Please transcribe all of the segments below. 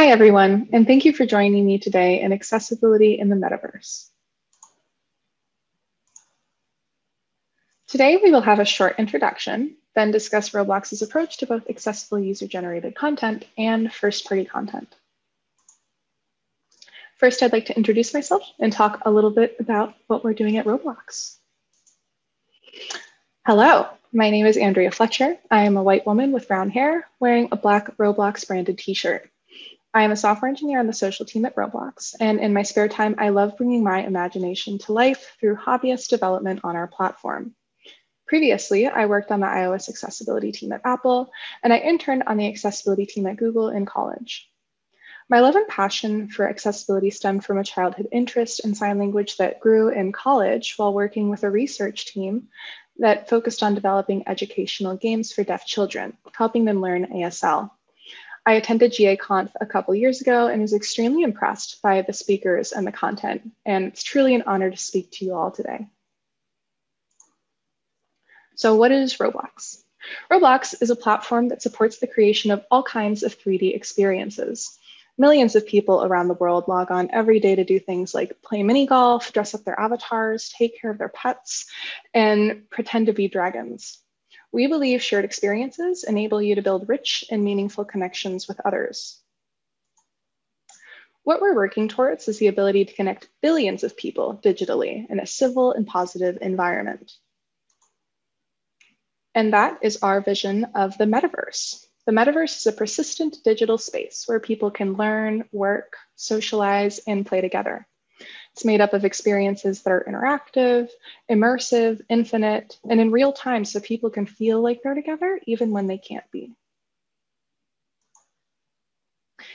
Hi, everyone, and thank you for joining me today in Accessibility in the Metaverse. Today, we will have a short introduction, then discuss Roblox's approach to both accessible user-generated content and first-party content. First, I'd like to introduce myself and talk a little bit about what we're doing at Roblox. Hello, my name is Andrea Fletcher. I am a white woman with brown hair wearing a black Roblox branded t-shirt. I am a software engineer on the social team at Roblox, and in my spare time, I love bringing my imagination to life through hobbyist development on our platform. Previously, I worked on the iOS accessibility team at Apple, and I interned on the accessibility team at Google in college. My love and passion for accessibility stemmed from a childhood interest in sign language that grew in college while working with a research team that focused on developing educational games for deaf children, helping them learn ASL. I attended GAConf a couple years ago and was extremely impressed by the speakers and the content, and it's truly an honor to speak to you all today. So what is Roblox? Roblox is a platform that supports the creation of all kinds of 3D experiences. Millions of people around the world log on every day to do things like play mini golf, dress up their avatars, take care of their pets, and pretend to be dragons. We believe shared experiences enable you to build rich and meaningful connections with others. What we're working towards is the ability to connect billions of people digitally in a civil and positive environment. And that is our vision of the metaverse. The metaverse is a persistent digital space where people can learn, work, socialize, and play together. It's made up of experiences that are interactive, immersive, infinite, and in real time so people can feel like they're together even when they can't be.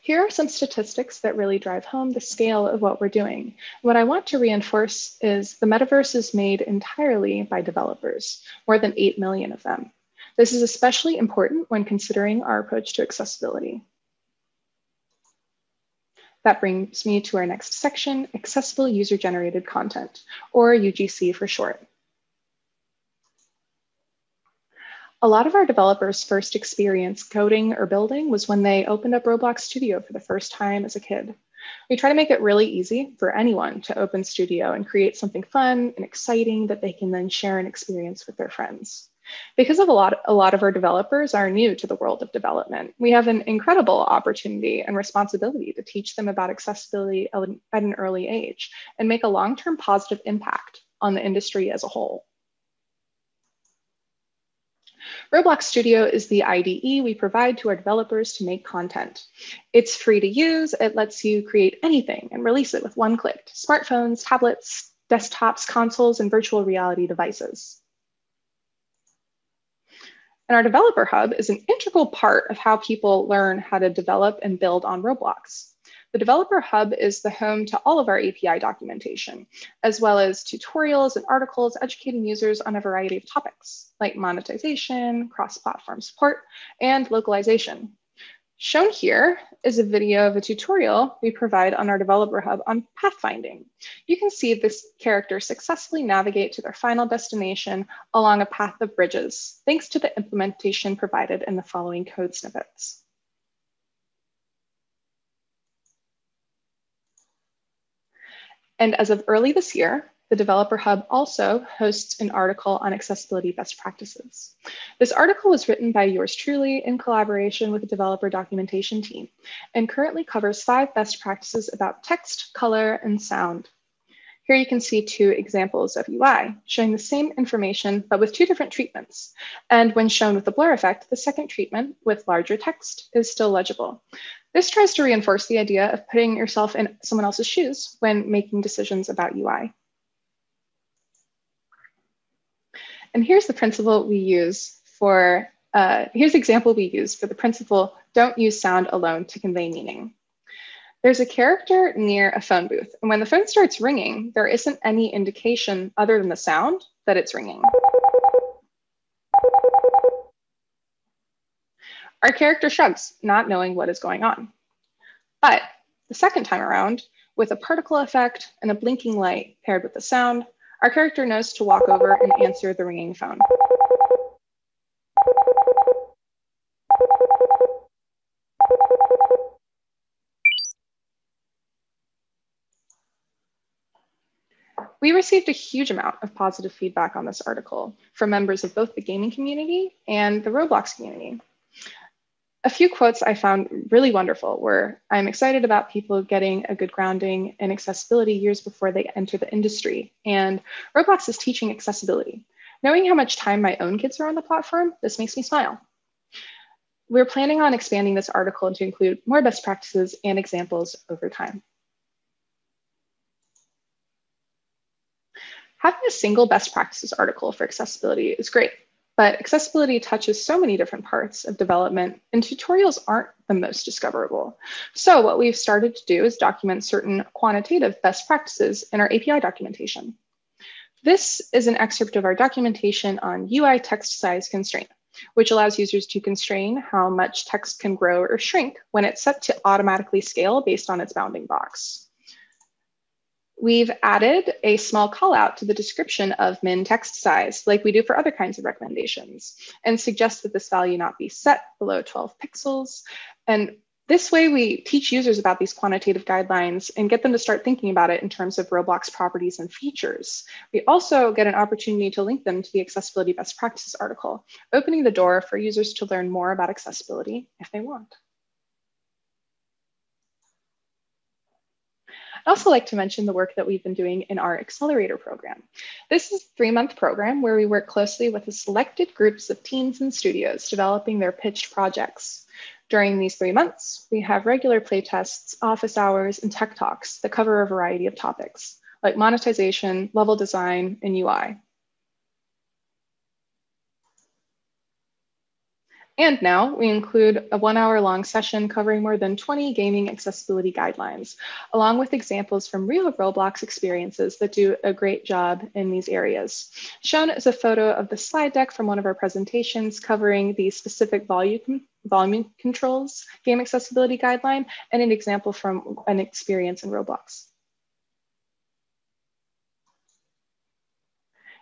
Here are some statistics that really drive home the scale of what we're doing. What I want to reinforce is the metaverse is made entirely by developers, more than 8 million of them. This is especially important when considering our approach to accessibility. That brings me to our next section, Accessible User-Generated Content, or UGC for short. A lot of our developers' first experience coding or building was when they opened up Roblox Studio for the first time as a kid. We try to make it really easy for anyone to open Studio and create something fun and exciting that they can then share and experience with their friends. Because of a lot, a lot of our developers are new to the world of development, we have an incredible opportunity and responsibility to teach them about accessibility at an early age and make a long-term positive impact on the industry as a whole. Roblox Studio is the IDE we provide to our developers to make content. It's free to use. It lets you create anything and release it with one click to smartphones, tablets, desktops, consoles, and virtual reality devices. And our developer hub is an integral part of how people learn how to develop and build on Roblox. The Developer Hub is the home to all of our API documentation, as well as tutorials and articles educating users on a variety of topics like monetization, cross-platform support, and localization. Shown here is a video of a tutorial we provide on our Developer Hub on pathfinding. You can see this character successfully navigate to their final destination along a path of bridges, thanks to the implementation provided in the following code snippets. And as of early this year, the Developer Hub also hosts an article on accessibility best practices. This article was written by yours truly in collaboration with the developer documentation team and currently covers five best practices about text, color, and sound. Here you can see two examples of UI showing the same information, but with two different treatments. And when shown with the blur effect, the second treatment with larger text is still legible. This tries to reinforce the idea of putting yourself in someone else's shoes when making decisions about UI. And here's the principle we use for, uh, here's the example we use for the principle, don't use sound alone to convey meaning. There's a character near a phone booth, and when the phone starts ringing, there isn't any indication other than the sound that it's ringing. Our character shrugs, not knowing what is going on. But the second time around, with a particle effect and a blinking light paired with the sound, our character knows to walk over and answer the ringing phone. We received a huge amount of positive feedback on this article from members of both the gaming community and the Roblox community. A few quotes I found really wonderful were I'm excited about people getting a good grounding in accessibility years before they enter the industry, and Roblox is teaching accessibility. Knowing how much time my own kids are on the platform, this makes me smile. We're planning on expanding this article to include more best practices and examples over time. Having a single best practices article for accessibility is great, but accessibility touches so many different parts of development and tutorials aren't the most discoverable. So what we've started to do is document certain quantitative best practices in our API documentation. This is an excerpt of our documentation on UI text size constraint, which allows users to constrain how much text can grow or shrink when it's set to automatically scale based on its bounding box. We've added a small call out to the description of min text size, like we do for other kinds of recommendations, and suggest that this value not be set below 12 pixels. And this way we teach users about these quantitative guidelines and get them to start thinking about it in terms of Roblox properties and features. We also get an opportunity to link them to the accessibility best practices article, opening the door for users to learn more about accessibility if they want. I'd also like to mention the work that we've been doing in our accelerator program. This is a three-month program where we work closely with selected groups of teams and studios developing their pitched projects. During these three months, we have regular playtests, office hours, and tech talks that cover a variety of topics, like monetization, level design, and UI. And now we include a one hour long session covering more than 20 gaming accessibility guidelines, along with examples from real Roblox experiences that do a great job in these areas. Shown is a photo of the slide deck from one of our presentations covering the specific volume, volume controls game accessibility guideline and an example from an experience in Roblox.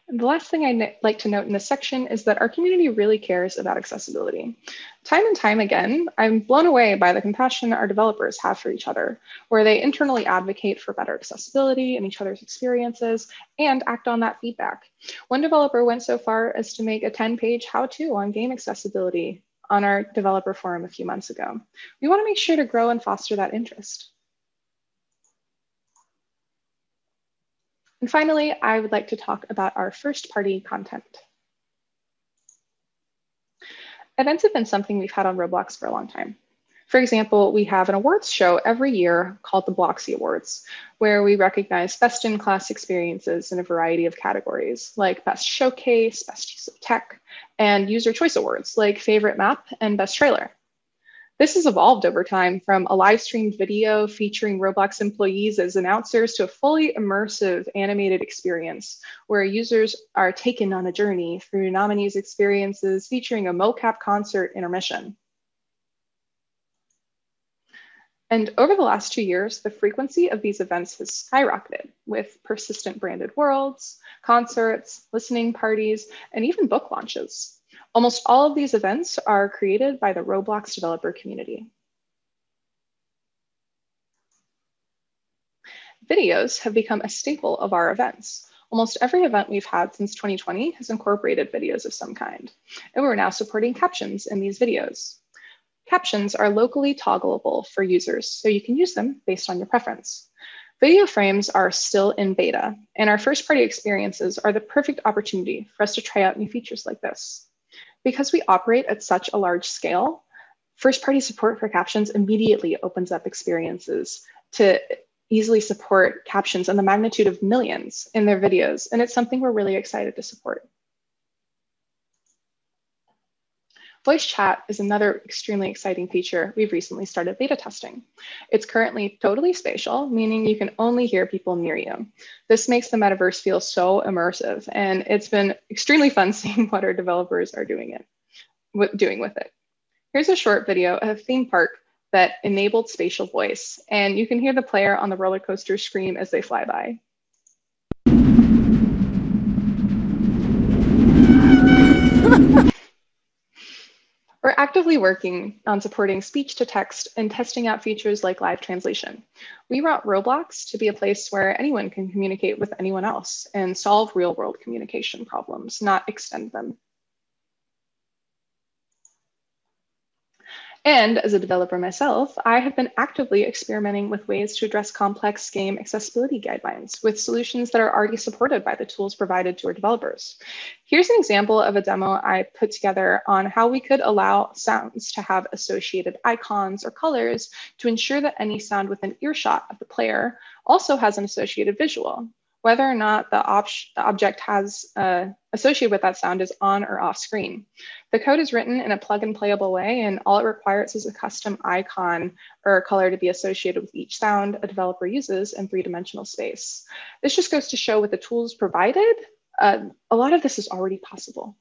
And the last thing I'd like to note in this section is that our community really cares about accessibility. Time and time again, I'm blown away by the compassion our developers have for each other, where they internally advocate for better accessibility in each other's experiences and act on that feedback. One developer went so far as to make a 10-page how-to on game accessibility on our developer forum a few months ago. We wanna make sure to grow and foster that interest. And finally, I would like to talk about our first party content. Events have been something we've had on Roblox for a long time. For example, we have an awards show every year called the Bloxy Awards, where we recognize best in class experiences in a variety of categories, like best showcase, best use of tech, and user choice awards, like favorite map and best trailer. This has evolved over time from a live streamed video featuring Roblox employees as announcers to a fully immersive animated experience where users are taken on a journey through nominees' experiences featuring a mocap concert intermission. And over the last two years, the frequency of these events has skyrocketed with persistent branded worlds, concerts, listening parties, and even book launches. Almost all of these events are created by the Roblox developer community. Videos have become a staple of our events. Almost every event we've had since 2020 has incorporated videos of some kind, and we're now supporting captions in these videos. Captions are locally toggleable for users, so you can use them based on your preference. Video frames are still in beta, and our first party experiences are the perfect opportunity for us to try out new features like this. Because we operate at such a large scale, first party support for captions immediately opens up experiences to easily support captions in the magnitude of millions in their videos. And it's something we're really excited to support. Voice chat is another extremely exciting feature we've recently started beta testing. It's currently totally spatial, meaning you can only hear people near you. This makes the metaverse feel so immersive, and it's been extremely fun seeing what our developers are doing it, doing with it. Here's a short video of a theme park that enabled spatial voice, and you can hear the player on the roller coaster scream as they fly by. Actively working on supporting speech to text and testing out features like live translation. We want Roblox to be a place where anyone can communicate with anyone else and solve real world communication problems, not extend them. And as a developer myself, I have been actively experimenting with ways to address complex game accessibility guidelines with solutions that are already supported by the tools provided to our developers. Here's an example of a demo I put together on how we could allow sounds to have associated icons or colors to ensure that any sound within earshot of the player also has an associated visual whether or not the, op the object has uh, associated with that sound is on or off screen. The code is written in a plug and playable way, and all it requires is a custom icon or color to be associated with each sound a developer uses in three-dimensional space. This just goes to show with the tools provided, uh, a lot of this is already possible.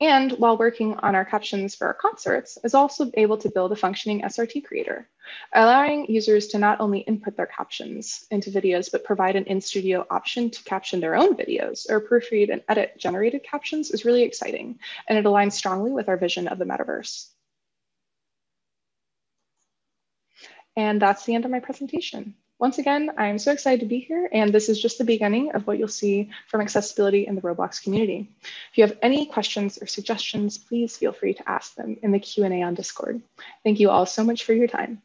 And while working on our captions for our concerts, is also able to build a functioning SRT creator, allowing users to not only input their captions into videos, but provide an in-studio option to caption their own videos or proofread and edit generated captions is really exciting. And it aligns strongly with our vision of the metaverse. And that's the end of my presentation. Once again, I'm so excited to be here, and this is just the beginning of what you'll see from accessibility in the Roblox community. If you have any questions or suggestions, please feel free to ask them in the Q&A on Discord. Thank you all so much for your time.